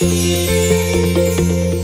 Música